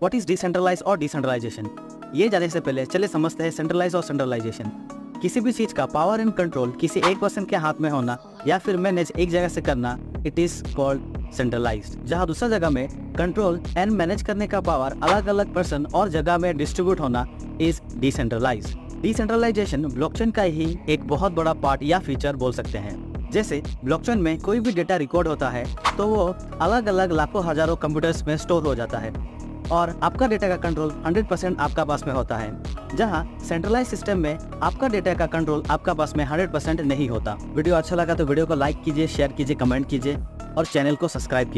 What is decentralise और decentralisation ये जाने से पहले चले समझते हैं सेंट्रलाइज और सेंट्रलाइजेशन किसी भी चीज़ का पावर एंड कंट्रोल किसी एक पर्सन के हाथ में होना या फिर मैनेज एक जगह से करना इट इज़ कॉल्ड सेंट्रलाइज्ड जहाँ दूसरा जगह में कंट्रोल एंड मैनेज करने का पावर अलग अलग पर्सन और जगह में डिस्ट्रीब्यूट होना इज़ डिसेंट्रलाइज डिसेंट्रलाइजेशन ब्लॉकचेन का ही एक बहुत बड़ा पार्ट या फीचर बोल सकते हैं. जैसे ब्लॉकचेन में कोई भी डेटा रिकॉर्ड होता है तो वो अलग अलग लाखों हज़ारों कंप्यूटर्स में स्टोर हो जाता है। और आपका डेटा का कंट्रोल 100% आपका पास में होता है। जहाँ सेंट्रलाइज सिस्टम में आपका डेटा का कंट्रोल आपका पास में 100% नहीं होता। वीडियो अच्छा लगा तो वीडियो को लाइक कीजिए शेयर कीजिए कमेंट कीजिए और चैनल को सब्सक्राइब कीजिए।